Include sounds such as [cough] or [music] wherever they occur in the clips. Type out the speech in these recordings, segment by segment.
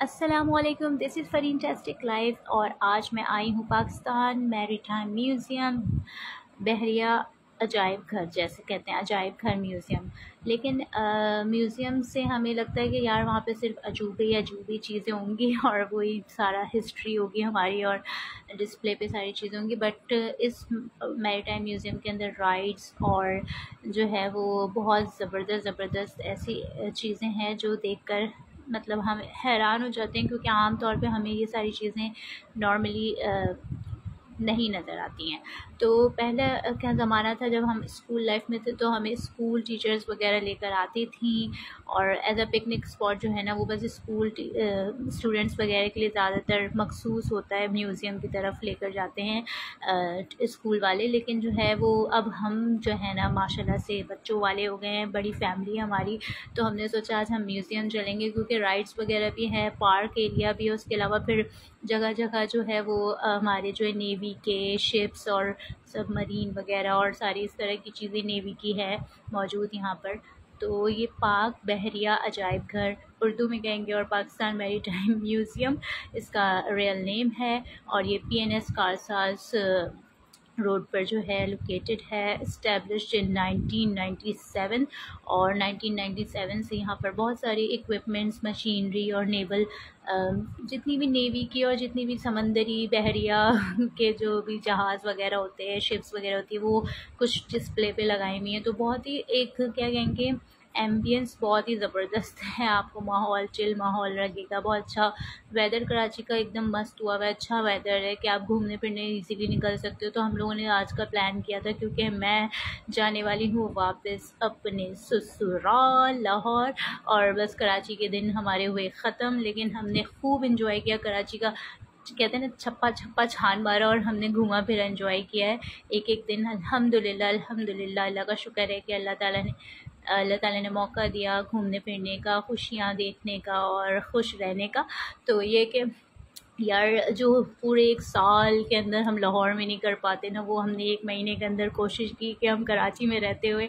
असलकुम this is Fareen टेस्टिक life और आज मैं आई हूँ पाकिस्तान मैरी टाइम म्यूज़ियम, बहरिया अजायब घर जैसे कहते हैं, अजायब घर म्यूज़ियम। लेकिन म्यूज़ियम से हमें लगता है कि यार वहाँ पे सिर्फ़ अजूबे अजूबी चीज़ें होंगी [laughs] और वही सारा हिस्ट्री होगी हमारी और डिस्प्ले पे सारी चीज़ें होंगी। बट इस मैरी टाइम म्यूज़ियम के अंदर राइड्स और जो है वो बहुत ज़बरदस्त ज़बरदस्त ऐसी चीज़ें हैं जो देख कर मतलब हम हैरान हो जाते हैं क्योंकि आम तौर पे हमें ये सारी चीज़ें नॉर्मली नहीं नज़र आती हैं। तो पहले क्या ज़माना था जब हम स्कूल लाइफ में थे तो हमें स्कूल टीचर्स वगैरह लेकर आती थी और एज अ पिकनिक स्पॉट जो है ना, वो बस स्कूल स्टूडेंट्स वगैरह के लिए ज़्यादातर मखसूस होता है म्यूज़ियम की तरफ़ लेकर जाते हैं स्कूल वाले। लेकिन जो है, वो अब हम जो है ना, माशाल्लाह से बच्चों वाले हो गए हैं, बड़ी फैमिली हमारी। तो हमने सोचा, आज हम म्यूज़ियम चलेंगे, क्योंकि राइड्स वगैरह भी हैं पार्क एरिया भी है, उसके अलावा फिर जगह जगह जो है, वो हमारे जो है नेवी के शिप्स और सबमरीन वगैरह और सारी इस तरह की चीज़ें नेवी की है, मौजूद यहाँ पर। तो ये पाक बहरिया अजायब घर, उर्दू में कहेंगे और पाकिस्तान मेरी टाइम म्यूज़ियम इसका रियल नेम है। और ये P N S Karsaz road पर जो है लोकेटेड है इस्टेब्लिश इन 1997 और 1997 से यहाँ पर बहुत सारे इक्विपमेंट्स मशीनरी और नेवल जितनी भी नेवी की और जितनी भी समंदरी बहरिया [laughs] के जो भी जहाज़ वगैरह होते हैं शिप्स वगैरह होती है, वो कुछ डिस्प्ले पे लगाई हुई हैं। तो बहुत ही एक, क्या कहेंगे एम्बियंस बहुत ही ज़बरदस्त है आपको माहौल चिल माहौल लगेगा। बहुत अच्छा वेदर कराची का एकदम मस्त हुआ हुआ अच्छा वेदर है कि आप घूमने फिरने इजीली निकल सकते हो। तो हम लोगों ने आज का प्लान किया था क्योंकि मैं जाने वाली हूँ वापस अपने ससुराल, लाहौर और बस कराची के दिन हमारे हुए ख़त्म। लेकिन हमने खूब इंजॉय किया कराची का कहते हैं ना, छप्पा छप्पा छान मारा और हमने घूमा फिर इन्जॉय किया है। एक एक दिन अल्हम्दुलिल्लाह अल्हम्दुलिल्लाह, अल्लाह का शुक्र है कि अल्लाह ताला ने, अल्लाह ताला ने मौका दिया घूमने फिरने का, खुशियाँ देखने का और खुश रहने का। तो ये कि यार, जो पूरे एक साल के अंदर हम लाहौर में नहीं कर पाते ना, वो हमने एक महीने के अंदर कोशिश की कि हम कराची में रहते हुए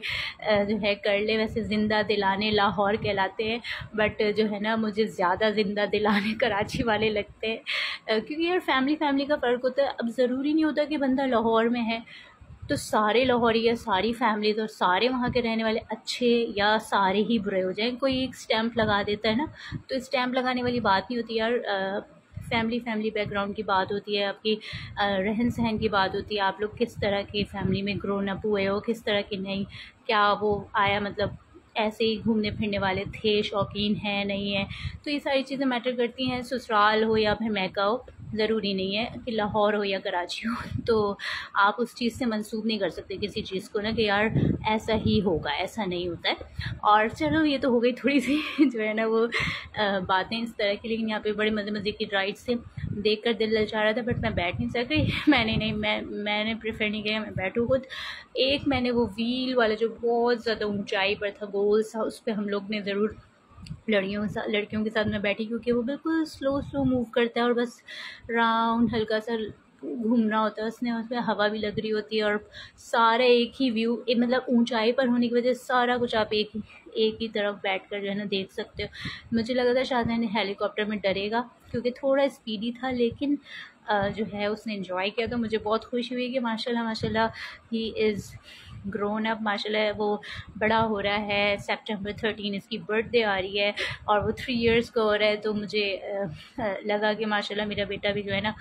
जो है कर ले। वैसे ज़िंदा दिलाने लाहौर कहलाते हैं बट जो है ना, मुझे ज़्यादा ज़िंदा दिलाने [laughs] कराची वाले लगते हैं। क्योंकि यार फैमिली फैमिली का फ़र्क होता है। अब ज़रूरी नहीं होता कि बंदा लाहौर में है। तो सारे लाहौरी या सारी फैमिली और सारे वहाँ के रहने वाले अच्छे या सारे ही बुरे हो जाएँ। कोई एक स्टैंप लगा देता है ना तो स्टैंप लगाने वाली बात नहीं होती यार। फैमिली फैमिली बैकग्राउंड की बात होती है, आपकी रहन सहन की बात होती है, आप लोग किस तरह की फैमिली में ग्रोन अप हुए हो, किस तरह की नहीं, क्या वो आया मतलब ऐसे ही घूमने फिरने वाले थे, शौकीन हैं, नहीं है तो ये सारी चीज़ें मैटर करती हैं, ससुराल हो या फिर मैका हो। ज़रूरी नहीं है कि लाहौर हो या कराची हो तो आप उस चीज़ से मंसूब नहीं कर सकते किसी चीज़ को ना कि यार ऐसा ही होगा, ऐसा नहीं होता है। और चलो, ये तो हो गई थोड़ी सी [laughs] जो है ना वो बातें इस तरह की, लेकिन यहाँ पे बड़े मज़े मज़े की ड्राइड से देख कर दिल ललचा रहा था बट मैं बैठ नहीं सक। [laughs] मैंने नहीं, मैं, मैंने प्रेफर नहीं किया, मैं बैठूँ खुद। एक मैंने वो व्हील वाला जो बहुत ज़्यादा ऊंचाई पर था गोल सा उस पर हम लोग ने ज़रूर लड़कियों के साथ, लड़कियों के साथ मैं बैठी क्योंकि वो बिल्कुल स्लो स्लो मूव करता है और बस राउंड हल्का सा घूमना होता है। उसने उसमें हवा भी लग रही होती है और सारा एक ही व्यू एक मतलब ऊंचाई पर होने की वजह से सारा कुछ आप एक एक ही तरफ़ बैठ कर जो है ना देख सकते हो। मुझे लगा था शायद मैंने हेलीकॉप्टर में डरेगा क्योंकि थोड़ा स्पीडी था लेकिन जो है उसने इन्जॉय किया तो मुझे बहुत खुशी हुई कि माशाल्लाह माशाल्लाह ही इज़ ग्रोन अप माशाल्लाह वो बड़ा हो रहा है सितंबर थर्टीन इसकी बर्थडे आ रही है और वो थ्री इयर्स का हो रहा है तो मुझे लगा कि माशाल्लाह मेरा बेटा भी जो है ना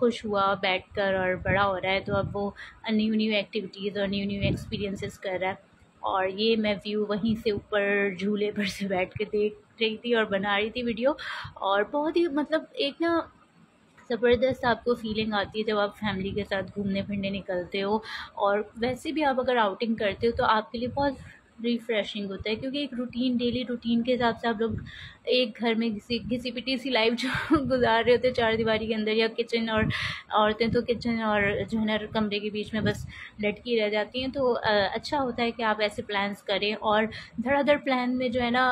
खुश हुआ बैठ कर और बड़ा हो रहा है तो अब वो न्यू न्यू एक्टिविटीज़ और न्यू न्यू एक्सपीरियंसेस कर रहा है। और ये मैं व्यू वहीं से ऊपर झूले पर से बैठ के देख रही थी और बना रही थी वीडियो और बहुत ही मतलब एक ना ज़बरदस्त आपको फीलिंग आती है जब आप फैमिली के साथ घूमने फिरने निकलते हो। और वैसे भी आप अगर आउटिंग करते हो तो आपके लिए बहुत रिफ़्रेशिंग होता है क्योंकि एक रूटीन डेली रूटीन के हिसाब से आप लोग एक घर में घिसी घिसी पिटी सी लाइफ जो [laughs] गुजार रहे होते हैं, चार दीवारी के अंदर या किचन और औरतें तो किचन और जो है ना कमरे के बीच में बस लटकी रह जाती हैं। तो अच्छा होता है कि आप ऐसे प्लान्स करें और धड़ाधड़ प्लान में जो है ना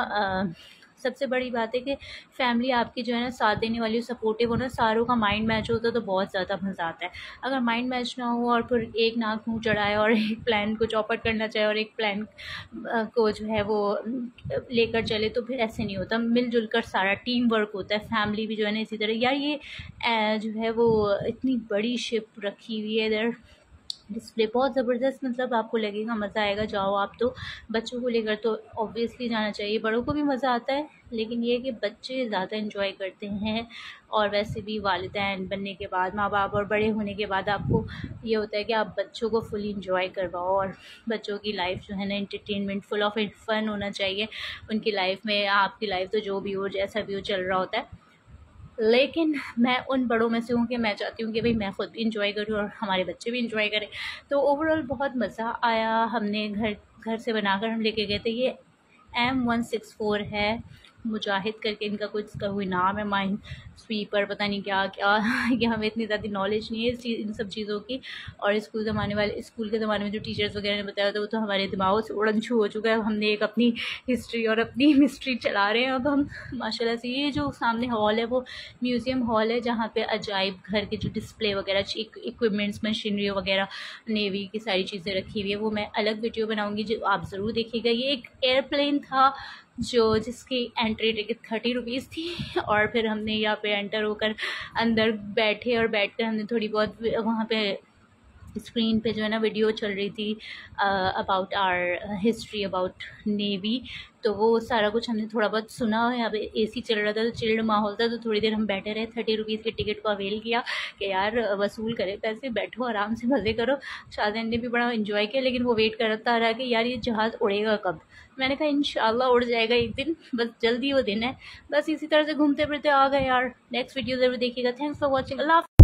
सबसे बड़ी बात है कि फैमिली आपकी जो है ना साथ देने वाली सपोर्टिव हो ना सारों का माइंड मैच होता है तो बहुत ज़्यादा मज़ा आता है। अगर माइंड मैच ना हो और फिर एक नाक मुँह चढ़ाए और [laughs] एक प्लान को चौपट करना चाहे और एक प्लान को जो है वो लेकर चले तो फिर ऐसे नहीं होता। मिलजुल कर सारा टीम वर्क होता है फैमिली भी जो है ना इसी तरह। यार ये जो है वो इतनी बड़ी शिप रखी हुई है इधर डिस्प्ले बहुत ज़बरदस्त मतलब आपको लगेगा, मज़ा आएगा, जाओ आप तो। बच्चों को लेकर तो ऑब्वियसली जाना चाहिए, बड़ों को भी मज़ा आता है, लेकिन ये कि बच्चे ज़्यादा इन्जॉय करते हैं और वैसे भी वालदेन बनने के बाद माँ बाप और बड़े होने के बाद आपको ये होता है कि आप बच्चों को फुली इंजॉय करवाओ और बच्चों की लाइफ जो है ना इंटरटेनमेंट फुल ऑफ़ फन होना चाहिए। उनकी लाइफ में, आपकी लाइफ तो जो भी हो, जैसा भी हो, चल रहा होता है। लेकिन मैं उन बड़ों में से हूँ कि मैं चाहती हूँ कि भाई मैं ख़ुद भी इंजॉय करूँ और हमारे बच्चे भी इंजॉय करें। तो ओवरऑल बहुत मज़ा आया हमने घर घर से बनाकर हम लेके गए थे। ये एम वन सिक्स फ़ोर है। मुजाहिद करके इनका कुछ का कोई नाम है माइंड स्वीपर, पता नहीं क्या क्या, कि हमें इतनी ज़्यादा नॉलेज नहीं है इस चीज़, इन सब चीज़ों की। और स्कूल ज़माने वाले स्कूल के ज़माने में जो टीचर्स वगैरह ने बताया था, वो तो हमारे दिमागों से उड़न छू हो चुका है। हमने एक अपनी हिस्ट्री और अपनी [laughs] मिस्ट्री चला रहे हैं। अब हम, माशाल्लाह से ये जो सामने हॉल है, वो म्यूज़ियम हॉल है, जहाँ पे अजायब घर के जो डिस्प्ले वगैरह इक्विपमेंट्स मशीनरी वगैरह नेवी की सारी चीज़ें रखी हुई है, वो मैं अलग वीडियो बनाऊँगी, जो आप ज़रूर देखिएगा। ये एक एयरप्लेन था जो जिसकी एंट्री टिकट थर्टी रुपीज़ थी, और फिर हमने यहाँ पे एंटर होकर अंदर बैठे और बैठ कर हमने थोड़ी बहुत वहाँ पे स्क्रीन पे जो है ना वीडियो चल रही थी about our history about navy तो वो सारा कुछ हमने थोड़ा बहुत सुना। यहाँ पे एसी चल रहा था तो चिल्ड माहौल था तो थोड़ी देर हम बैठे रहे। थर्टी रुपीज़ के टिकट को अवेल किया कि यार, वसूल करे पैसे, बैठो, आराम से मज़े करो। शाहजहान ने भी बड़ा इन्जॉय किया, लेकिन वो वेट करता रहा कि यार, ये जहाज़ उड़ेगा कब? मैंने कहा इन उड़ जाएगा एक दिन। बस जल्दी वो दिन है। बस इसी तरह से घूमते फिरते आ गए यार। नेक्स्ट वीडियो ज़रूर देखिएगा। Thanks for watching Allah